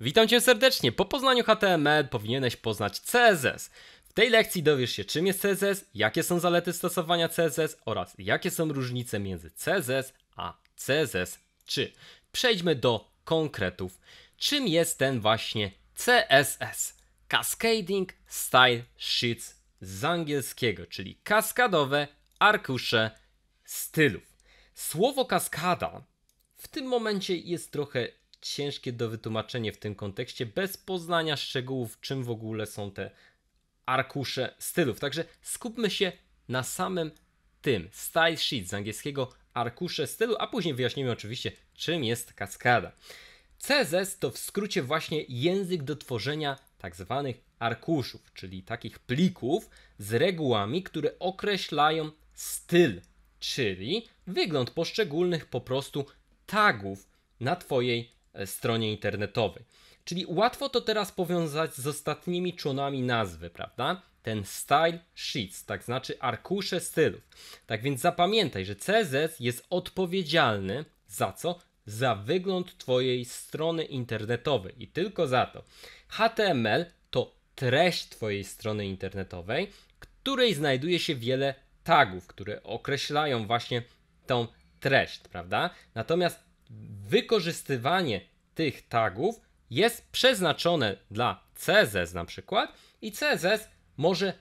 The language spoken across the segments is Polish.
Witam Cię serdecznie. Po poznaniu HTML powinieneś poznać CSS. W tej lekcji dowiesz się, czym jest CSS, jakie są zalety stosowania CSS oraz jakie są różnice między CSS a CSS3. Przejdźmy do konkretów. Czym jest ten właśnie CSS? Cascading Style Sheets z angielskiego, czyli kaskadowe arkusze stylów. Słowo kaskada w tym momencie jest trochę ciężkie do wytłumaczenia w tym kontekście, bez poznania szczegółów, czym w ogóle są te arkusze stylów. Także skupmy się na samym tym. Style sheet z angielskiego arkusze stylu, a później wyjaśnimy oczywiście, czym jest kaskada. CSS to w skrócie właśnie język do tworzenia tak zwanych arkuszów, czyli takich plików z regułami, które określają styl, czyli wygląd poszczególnych po prostu tagów na Twojej stronie internetowej. Czyli łatwo to teraz powiązać z ostatnimi członami nazwy, prawda? Ten style sheets, tak znaczy arkusze stylów. Tak więc zapamiętaj, że CSS jest odpowiedzialny za co? Za wygląd Twojej strony internetowej i tylko za to. HTML to treść Twojej strony internetowej, której znajduje się wiele tagów, które określają właśnie tą treść, prawda? Natomiast wykorzystywanie tych tagów jest przeznaczone dla CSS na przykład i CSS może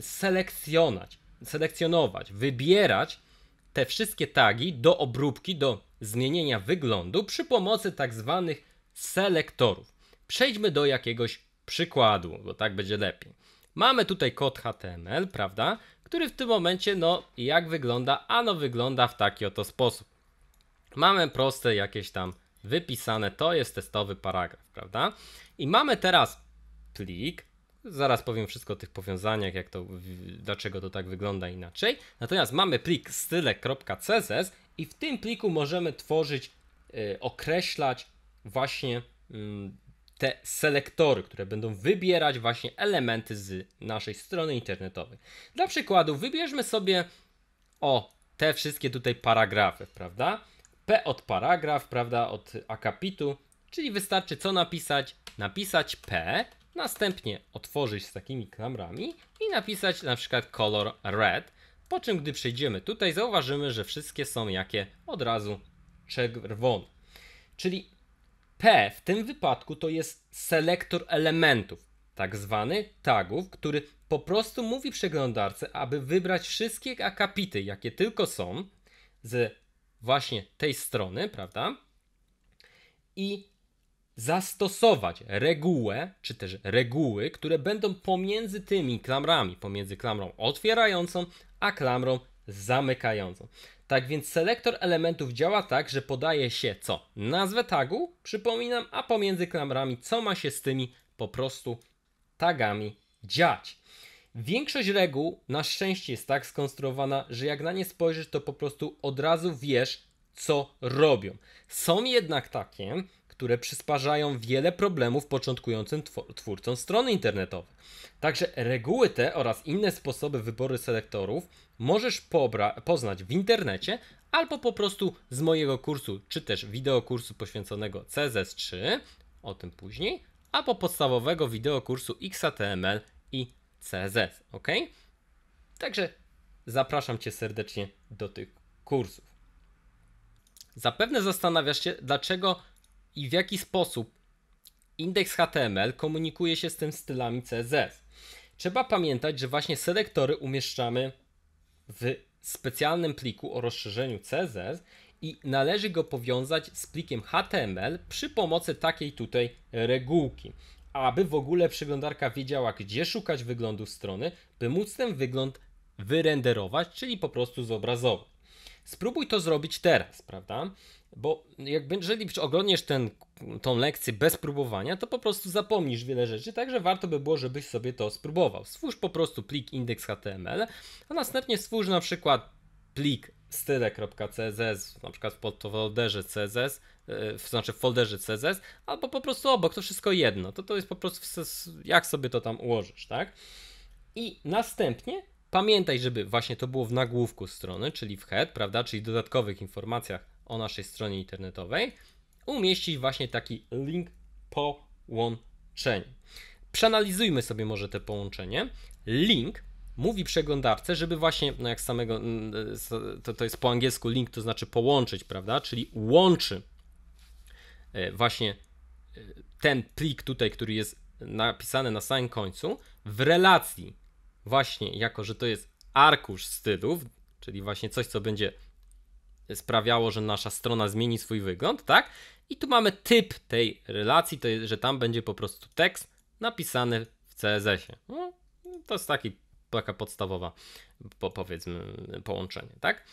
selekcjonować, selekcjonować, wybierać te wszystkie tagi do obróbki, do zmienienia wyglądu przy pomocy tak zwanych selektorów. Przejdźmy do jakiegoś przykładu, bo tak będzie lepiej. Mamy tutaj kod HTML, prawda? Który w tym momencie, no, jak wygląda? Ano wygląda w taki oto sposób. Mamy proste jakieś tam wypisane, to jest testowy paragraf, prawda? I mamy teraz plik, zaraz powiem wszystko o tych powiązaniach, jak to, dlaczego to tak wygląda inaczej. Natomiast mamy plik style.css i w tym pliku możemy tworzyć, yy, określać właśnie yy, te selektory, które będą wybierać właśnie elementy z naszej strony internetowej. Dla przykładu wybierzmy sobie o te wszystkie tutaj paragrafy, prawda? P od paragraf, prawda, od akapitu, czyli wystarczy co napisać? Napisać P, następnie otworzyć z takimi klamrami i napisać na przykład color red, po czym gdy przejdziemy tutaj zauważymy, że wszystkie są jakie od razu czerwone. Czyli P w tym wypadku to jest selektor elementów, tak zwany tagów, który po prostu mówi przeglądarce, aby wybrać wszystkie akapity, jakie tylko są z właśnie tej strony, prawda? I zastosować regułę, czy też reguły, które będą pomiędzy tymi klamrami, pomiędzy klamrą otwierającą, a klamrą zamykającą. Tak więc selektor elementów działa tak, że podaje się co? Nazwę tagu, przypominam, a pomiędzy klamrami co ma się z tymi po prostu tagami dziać. Większość reguł na szczęście jest tak skonstruowana, że jak na nie spojrzysz, to po prostu od razu wiesz, co robią. Są jednak takie, które przysparzają wiele problemów początkującym twórcom strony internetowej. Także reguły te oraz inne sposoby wyboru selektorów możesz poznać w internecie albo po prostu z mojego kursu, czy też wideokursu poświęconego CSS3, o tym później, albo podstawowego wideokursu XHTML i CSS, ok? Także zapraszam Cię serdecznie do tych kursów. Zapewne zastanawiasz się, dlaczego i w jaki sposób indeks HTML komunikuje się z tym stylami CSS. Trzeba pamiętać, że właśnie selektory umieszczamy w specjalnym pliku o rozszerzeniu CSS i należy go powiązać z plikiem HTML przy pomocy takiej tutaj regułki aby w ogóle przeglądarka wiedziała, gdzie szukać wyglądu strony, by móc ten wygląd wyrenderować, czyli po prostu zobrazować. Spróbuj to zrobić teraz, prawda? Bo jakby, jeżeli oglądniesz ten, tą lekcję bez próbowania, to po prostu zapomnisz wiele rzeczy, także warto by było, żebyś sobie to spróbował. Stwórz po prostu plik index.html, a następnie stwórz na przykład plik style.css, na przykład w podfolderze CSS, e, w, znaczy w folderze CSS, albo po prostu obok, to wszystko jedno. To to jest po prostu jak sobie to tam ułożysz, tak? I następnie pamiętaj, żeby właśnie to było w nagłówku strony, czyli w head, prawda, czyli dodatkowych informacjach o naszej stronie internetowej, umieścić właśnie taki link po połączenie. Przeanalizujmy sobie może te połączenie. Link mówi przeglądarce, żeby właśnie, no jak samego, mm, to, to jest po angielsku link, to znaczy połączyć, prawda? Czyli łączy e, właśnie e, ten plik tutaj, który jest napisany na samym końcu, w relacji właśnie, jako że to jest arkusz stylów, czyli właśnie coś, co będzie sprawiało, że nasza strona zmieni swój wygląd, tak? I tu mamy typ tej relacji, to jest, że tam będzie po prostu tekst napisany w CSS-ie. No, to jest taki, taka podstawowa, po, powiedzmy, połączenie, tak?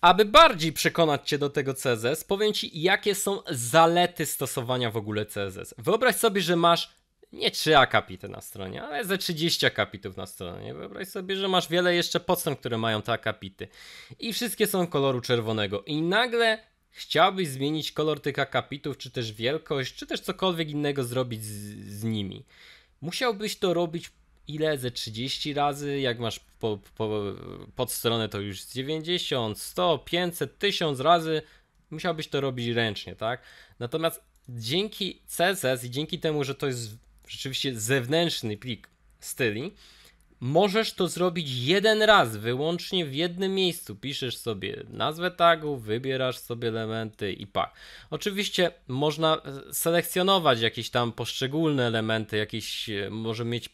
Aby bardziej przekonać Cię do tego CSS, powiem Ci, jakie są zalety stosowania w ogóle CSS. Wyobraź sobie, że masz nie 3 akapity na stronie, ale ze 30 akapitów na stronie. Wyobraź sobie, że masz wiele jeszcze podstron, które mają te akapity. I wszystkie są koloru czerwonego. I nagle chciałbyś zmienić kolor tych akapitów, czy też wielkość, czy też cokolwiek innego zrobić z, z nimi. Musiałbyś to robić ile? Ze 30 razy? Jak masz po, po, pod stronę to już 90, 100, 500, 1000 razy. Musiałbyś to robić ręcznie, tak? Natomiast dzięki CSS i dzięki temu, że to jest rzeczywiście zewnętrzny plik styli, możesz to zrobić jeden raz, wyłącznie w jednym miejscu. Piszesz sobie nazwę tagu, wybierasz sobie elementy i pak. Oczywiście można selekcjonować jakieś tam poszczególne elementy, jakieś, e, może mieć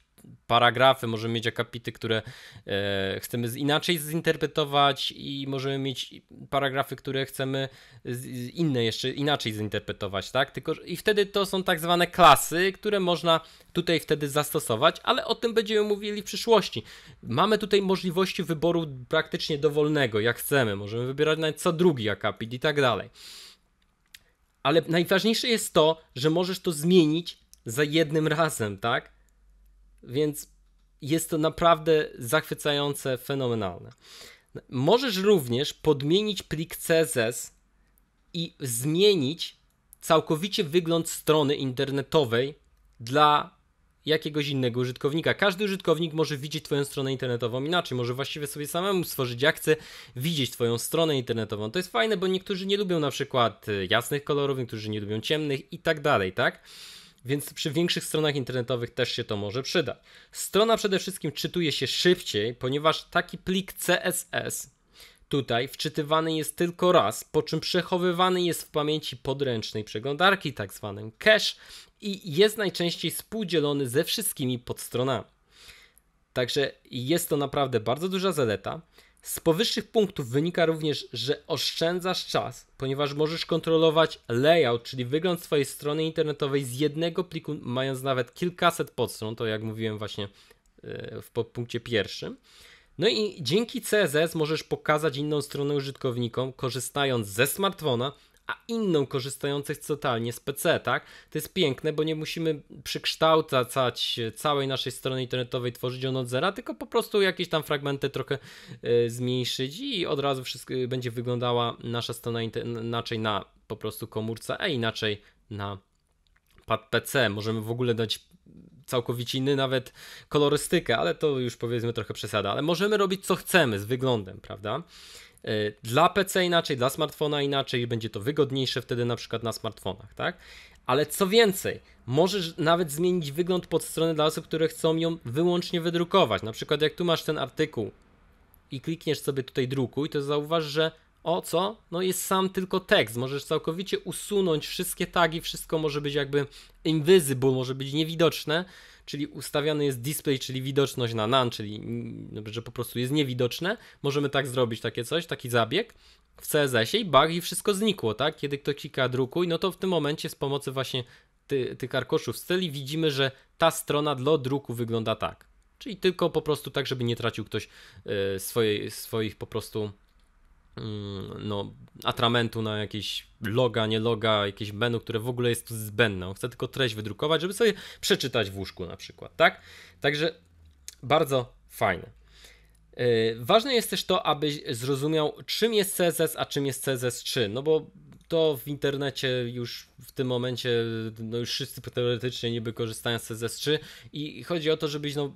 paragrafy, możemy mieć akapity, które e, chcemy inaczej zinterpretować i możemy mieć paragrafy, które chcemy z, inne jeszcze inaczej zinterpretować, tak? Tylko i wtedy to są tak zwane klasy, które można tutaj wtedy zastosować, ale o tym będziemy mówili w przyszłości. Mamy tutaj możliwości wyboru praktycznie dowolnego, jak chcemy. Możemy wybierać nawet co drugi akapit i tak dalej. Ale najważniejsze jest to, że możesz to zmienić za jednym razem, tak? Więc jest to naprawdę zachwycające, fenomenalne. Możesz również podmienić plik CSS i zmienić całkowicie wygląd strony internetowej dla jakiegoś innego użytkownika. Każdy użytkownik może widzieć Twoją stronę internetową inaczej, może właściwie sobie samemu stworzyć. Ja chcę widzieć Twoją stronę internetową. To jest fajne, bo niektórzy nie lubią na przykład jasnych kolorów, niektórzy nie lubią ciemnych i tak dalej, tak? Więc przy większych stronach internetowych też się to może przydać. Strona przede wszystkim czytuje się szybciej, ponieważ taki plik CSS tutaj wczytywany jest tylko raz, po czym przechowywany jest w pamięci podręcznej przeglądarki, tak zwanym cache, i jest najczęściej współdzielony ze wszystkimi podstronami. Także jest to naprawdę bardzo duża zaleta. Z powyższych punktów wynika również, że oszczędzasz czas, ponieważ możesz kontrolować layout, czyli wygląd swojej strony internetowej z jednego pliku, mając nawet kilkaset podstron, to jak mówiłem właśnie e, w punkcie pierwszym. No i dzięki CSS możesz pokazać inną stronę użytkownikom, korzystając ze smartfona a inną korzystających totalnie z PC, tak? To jest piękne, bo nie musimy przekształcać całej naszej strony internetowej, tworzyć ją od zera, tylko po prostu jakieś tam fragmenty trochę y, zmniejszyć i od razu wszystko będzie wyglądała nasza strona inaczej na po prostu komórce, a inaczej na pad PC. Możemy w ogóle dać całkowicie inny nawet kolorystykę, ale to już powiedzmy trochę przesada, ale możemy robić co chcemy z wyglądem, prawda? E, dla PC inaczej, dla smartfona inaczej, będzie to wygodniejsze wtedy na przykład na smartfonach, tak? Ale co więcej, możesz nawet zmienić wygląd pod stronę dla osób, które chcą ją wyłącznie wydrukować. Na przykład jak tu masz ten artykuł i klikniesz sobie tutaj drukuj, to zauważ, że o co? No jest sam tylko tekst. Możesz całkowicie usunąć wszystkie tagi, wszystko może być jakby invisible, może być niewidoczne czyli ustawiany jest display, czyli widoczność na none, czyli no, że po prostu jest niewidoczne. Możemy tak zrobić takie coś, taki zabieg w CSS-ie i bug i wszystko znikło, tak? Kiedy ktoś klika drukuj, no to w tym momencie z pomocy właśnie ty, tych arkoszów styli widzimy, że ta strona dla druku wygląda tak. Czyli tylko po prostu tak, żeby nie tracił ktoś y, swojej, swoich po prostu Mm, no, atramentu na jakieś loga, nie loga, jakieś menu, które w ogóle jest tu zbędne. On chce tylko treść wydrukować, żeby sobie przeczytać w łóżku na przykład, tak? Także bardzo fajne. Yy, ważne jest też to, abyś zrozumiał, czym jest CSS, a czym jest CSS3, no bo to w internecie już w tym momencie, no już wszyscy teoretycznie niby korzystają z CSS3 i chodzi o to, żebyś no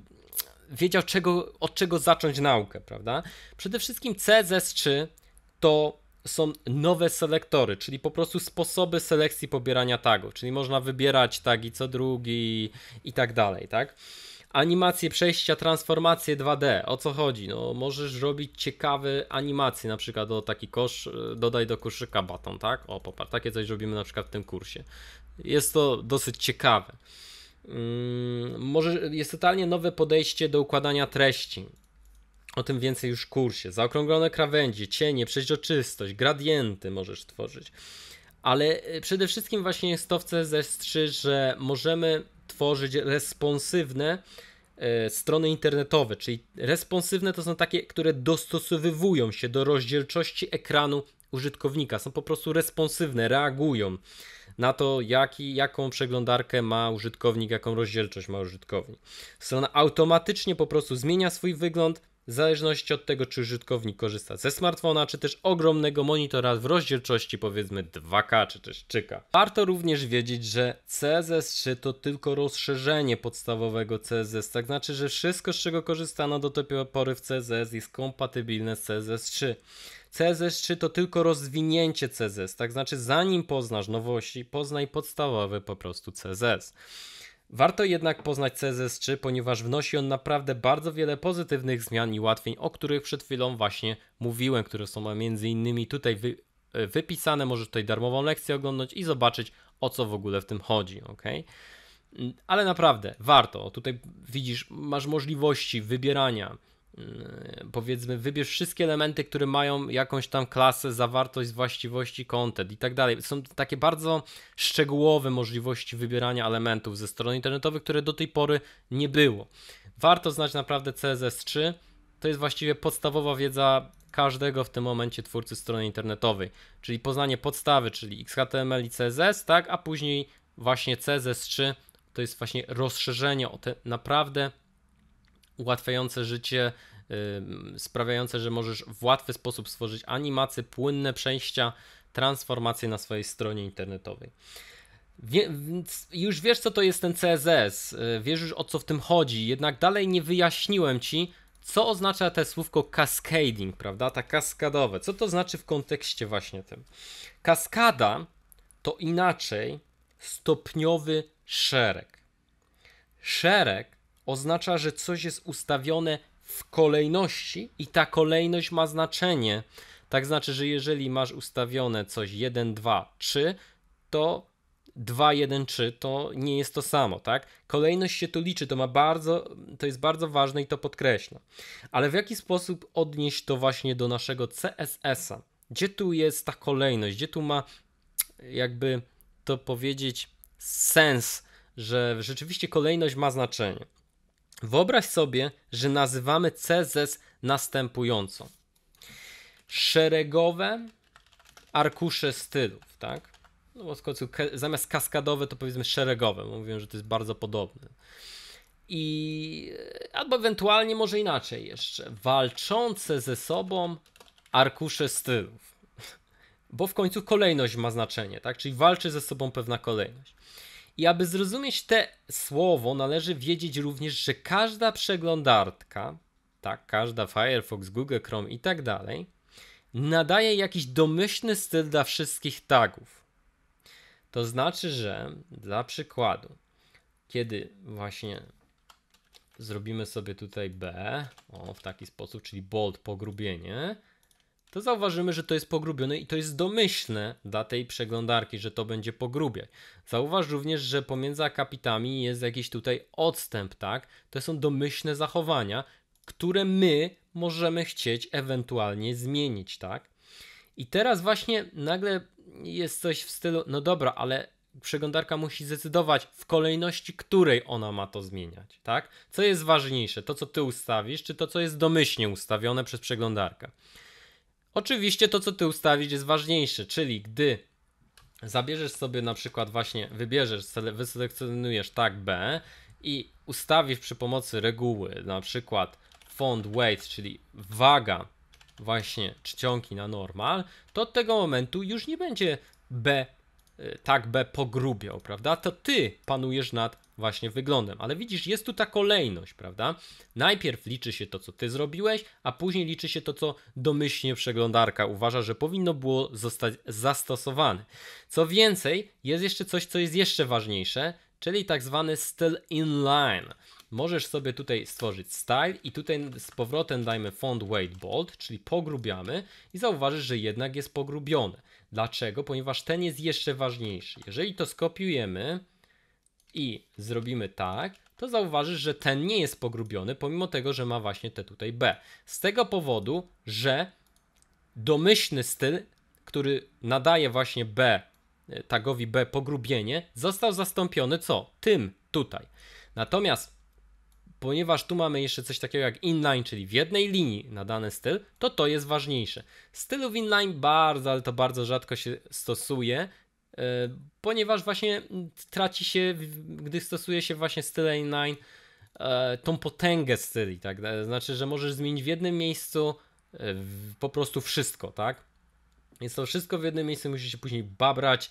wiedział czego, od czego zacząć naukę, prawda? Przede wszystkim CSS3 to są nowe selektory, czyli po prostu sposoby selekcji pobierania tagów, czyli można wybierać tagi co drugi i tak dalej, tak? Animacje przejścia, transformacje 2D. O co chodzi? No, możesz robić ciekawe animacje, na przykład o taki kosz, dodaj do koszyka baton, tak? O, popatrz, takie coś robimy na przykład w tym kursie. Jest to dosyć ciekawe. Hmm, może jest totalnie nowe podejście do układania treści. O tym więcej już w kursie. Zaokrąglone krawędzie, cienie, przeźroczystość, gradienty możesz tworzyć. Ale e, przede wszystkim właśnie jest to w CSS3, że możemy tworzyć responsywne e, strony internetowe, czyli responsywne to są takie, które dostosowywują się do rozdzielczości ekranu użytkownika, są po prostu responsywne, reagują na to, jaki, jaką przeglądarkę ma użytkownik, jaką rozdzielczość ma użytkownik. Strona automatycznie po prostu zmienia swój wygląd, w zależności od tego, czy użytkownik korzysta ze smartfona, czy też ogromnego monitora w rozdzielczości powiedzmy 2K, czy też 3K. Warto również wiedzieć, że CSS3 to tylko rozszerzenie podstawowego CSS, tak znaczy, że wszystko, z czego korzystano do tej pory w CSS jest kompatybilne z CSS3. CSS3 to tylko rozwinięcie CSS, tak znaczy zanim poznasz nowości, poznaj podstawowe po prostu CSS. Warto jednak poznać CSS3, ponieważ wnosi on naprawdę bardzo wiele pozytywnych zmian i ułatwień, o których przed chwilą właśnie mówiłem, które są między innymi tutaj wy, e, wypisane. Możesz tutaj darmową lekcję oglądać i zobaczyć o co w ogóle w tym chodzi, ok? Mm, ale naprawdę warto. Tutaj widzisz, masz możliwości wybierania powiedzmy, wybierz wszystkie elementy, które mają jakąś tam klasę, zawartość, właściwości, content i tak dalej. Są takie bardzo szczegółowe możliwości wybierania elementów ze stron internetowych, które do tej pory nie było. Warto znać naprawdę CSS3. To jest właściwie podstawowa wiedza każdego w tym momencie twórcy strony internetowej, czyli poznanie podstawy, czyli XHTML i CSS, tak, a później właśnie CSS3 to jest właśnie rozszerzenie o te naprawdę ułatwiające życie, sprawiające, że możesz w łatwy sposób stworzyć animacje, płynne przejścia, transformacje na swojej stronie internetowej. Wie, już wiesz, co to jest ten CSS, yy, wiesz już o co w tym chodzi, jednak dalej nie wyjaśniłem ci, co oznacza te słówko cascading, prawda? Ta kaskadowe. Co to znaczy w kontekście właśnie tym? Kaskada to inaczej stopniowy szereg. Szereg oznacza, że coś jest ustawione w kolejności i ta kolejność ma znaczenie. Tak znaczy, że jeżeli masz ustawione coś 1, 2, 3, to 2, 1, 3 to nie jest to samo, tak? Kolejność się tu liczy, to ma bardzo, to jest bardzo ważne i to podkreślam. Ale w jaki sposób odnieść to właśnie do naszego CSS-a? Gdzie tu jest ta kolejność? Gdzie tu ma jakby to powiedzieć sens, że rzeczywiście kolejność ma znaczenie? Wyobraź sobie, że nazywamy CSS następująco. Szeregowe arkusze stylów, tak? No bo w końcu zamiast kaskadowe to powiedzmy szeregowe. Mówią, że to jest bardzo podobne. I albo ewentualnie może inaczej jeszcze. Walczące ze sobą arkusze stylów. Bo w końcu kolejność ma znaczenie, tak? Czyli walczy ze sobą pewna kolejność. I aby zrozumieć te słowo, należy wiedzieć również, że każda przeglądarka, tak, każda Firefox, Google Chrome i tak dalej, nadaje jakiś domyślny styl dla wszystkich tagów. To znaczy, że dla przykładu, kiedy właśnie zrobimy sobie tutaj B, o, w taki sposób, czyli bold pogrubienie, to zauważymy, że to jest pogrubione i to jest domyślne dla tej przeglądarki, że to będzie pogrubiać. Zauważ również, że pomiędzy akapitami jest jakiś tutaj odstęp, tak? To są domyślne zachowania, które my możemy chcieć ewentualnie zmienić, tak? I teraz właśnie nagle jest coś w stylu, no dobra, ale przeglądarka musi zdecydować w kolejności, której ona ma to zmieniać, tak? Co jest ważniejsze, to co ty ustawisz, czy to co jest domyślnie ustawione przez przeglądarkę? Oczywiście to, co ty ustawisz, jest ważniejsze, czyli gdy zabierzesz sobie na przykład właśnie, wybierzesz, wyselekcjonujesz tag B i ustawisz przy pomocy reguły na przykład font weight, czyli waga właśnie czcionki na normal, to od tego momentu już nie będzie B, y, tag B pogrubiał, prawda? To ty panujesz nad właśnie wyglądem. Ale widzisz, jest tu ta kolejność, prawda? Najpierw liczy się to, co ty zrobiłeś, a później liczy się to, co domyślnie przeglądarka uważa, że powinno było zostać zastosowane. Co więcej, jest jeszcze coś, co jest jeszcze ważniejsze, czyli tak zwany styl inline. Możesz sobie tutaj stworzyć style i tutaj z powrotem dajmy font weight bold, czyli pogrubiamy i zauważysz, że jednak jest pogrubione. Dlaczego? Ponieważ ten jest jeszcze ważniejszy. Jeżeli to skopiujemy i zrobimy tak, to zauważysz, że ten nie jest pogrubiony, pomimo tego, że ma właśnie te tutaj B. Z tego powodu, że domyślny styl, który nadaje właśnie B, tagowi B pogrubienie, został zastąpiony co? Tym tutaj. Natomiast ponieważ tu mamy jeszcze coś takiego jak inline, czyli w jednej linii nadany styl, to to jest ważniejsze. Stylów inline bardzo, ale to bardzo rzadko się stosuje, ponieważ właśnie traci się, gdy stosuje się właśnie style inline, yy, tą potęgę styli, tak? Znaczy, że możesz zmienić w jednym miejscu po prostu wszystko, tak? Więc to wszystko w jednym miejscu musisz się później babrać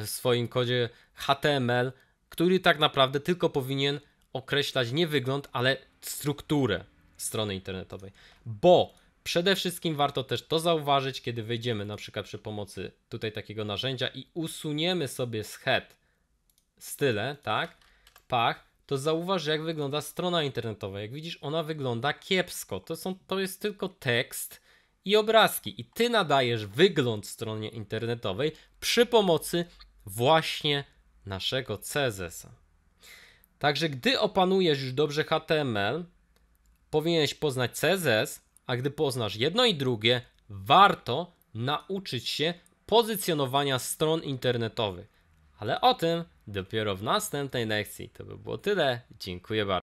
w swoim kodzie HTML, który tak naprawdę tylko powinien określać nie wygląd, ale strukturę strony internetowej. Bo przede wszystkim warto też to zauważyć, kiedy wejdziemy na przykład przy pomocy tutaj takiego narzędzia i usuniemy sobie z head style, tak, pach, to zauważ jak wygląda strona internetowa. Jak widzisz, ona wygląda kiepsko. To, są, to jest tylko tekst i obrazki. I ty nadajesz wygląd stronie internetowej przy pomocy właśnie naszego CSS-a. Także gdy opanujesz już dobrze HTML, powinieneś poznać CSS, a gdy poznasz jedno i drugie, warto nauczyć się pozycjonowania stron internetowych. Ale o tym dopiero w następnej lekcji. To by było tyle. Dziękuję bardzo.